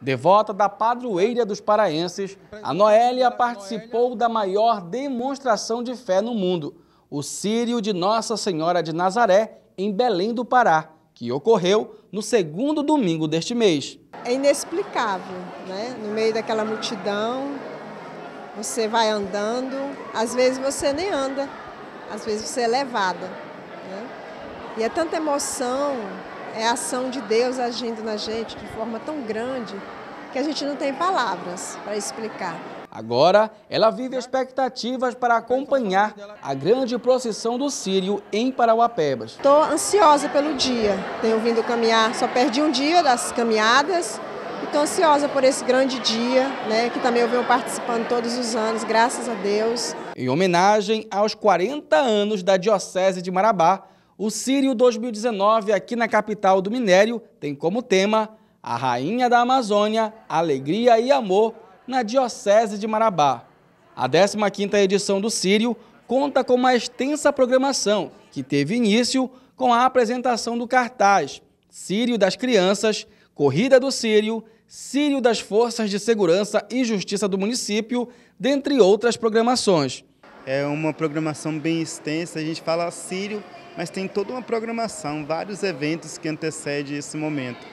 Devota da padroeira dos paraenses, a Noélia participou da maior demonstração de fé no mundo, o Sírio de Nossa Senhora de Nazaré, em Belém do Pará, que ocorreu no segundo domingo deste mês. É inexplicável, né? No meio daquela multidão, você vai andando, às vezes você nem anda, às vezes você é levada. Né? E é tanta emoção, é a ação de Deus agindo na gente de forma tão grande que a gente não tem palavras para explicar. Agora, ela vive expectativas para acompanhar a grande procissão do Sírio em Parauapebas. Estou ansiosa pelo dia. Tenho vindo caminhar, só perdi um dia das caminhadas. Estou ansiosa por esse grande dia, né, que também eu venho participando todos os anos, graças a Deus. Em homenagem aos 40 anos da Diocese de Marabá, o Sírio 2019 aqui na capital do Minério tem como tema a Rainha da Amazônia, Alegria e Amor na Diocese de Marabá. A 15ª edição do Sírio conta com uma extensa programação que teve início com a apresentação do cartaz Sírio das Crianças, Corrida do Sírio, Sírio das Forças de Segurança e Justiça do município, dentre outras programações. É uma programação bem extensa, a gente fala Sírio mas tem toda uma programação, vários eventos que antecedem esse momento.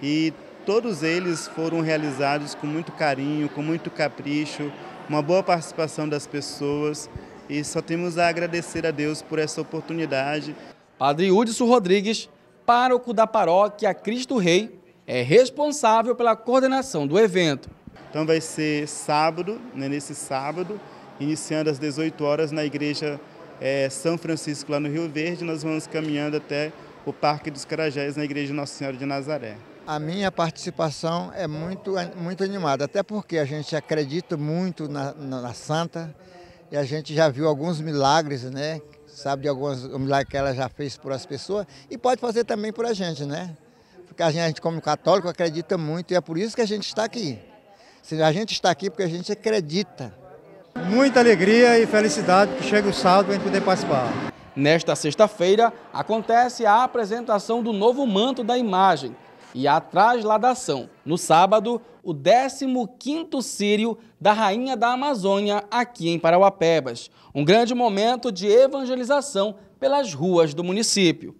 E todos eles foram realizados com muito carinho, com muito capricho, uma boa participação das pessoas e só temos a agradecer a Deus por essa oportunidade. Padre Hudson Rodrigues, pároco da paróquia Cristo Rei, é responsável pela coordenação do evento. Então vai ser sábado, né, nesse sábado, iniciando às 18 horas na igreja é, São Francisco, lá no Rio Verde, nós vamos caminhando até o Parque dos Carajés, na Igreja Nossa Senhora de Nazaré. A minha participação é muito, muito animada, até porque a gente acredita muito na, na, na Santa e a gente já viu alguns milagres, né? Sabe de alguns milagres que ela já fez por as pessoas e pode fazer também por a gente, né? Porque a gente, como católico, acredita muito e é por isso que a gente está aqui. A gente está aqui porque a gente acredita muita alegria e felicidade que chega o sábado para a gente poder participar. Nesta sexta-feira, acontece a apresentação do novo manto da imagem e a trasladação. No sábado, o 15º Sírio da Rainha da Amazônia, aqui em Parauapebas. Um grande momento de evangelização pelas ruas do município.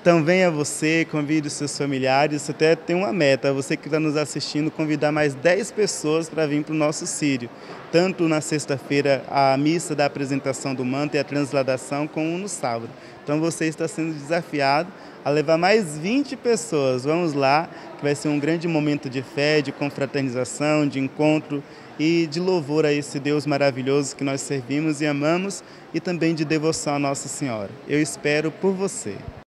Então venha você, convide os seus familiares, até tem uma meta, você que está nos assistindo, convidar mais 10 pessoas para vir para o nosso Sírio. Tanto na sexta-feira a missa da apresentação do manto e a transladação, como no sábado. Então você está sendo desafiado a levar mais 20 pessoas. Vamos lá, que vai ser um grande momento de fé, de confraternização, de encontro e de louvor a esse Deus maravilhoso que nós servimos e amamos e também de devoção à Nossa Senhora. Eu espero por você.